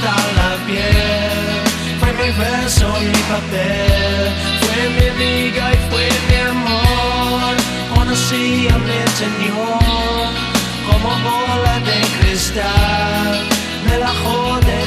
la piel. Fue mi verso y mi papel, fue mi liga y fue mi amor. Conocí a mi Señor como bola de cristal, me la jode.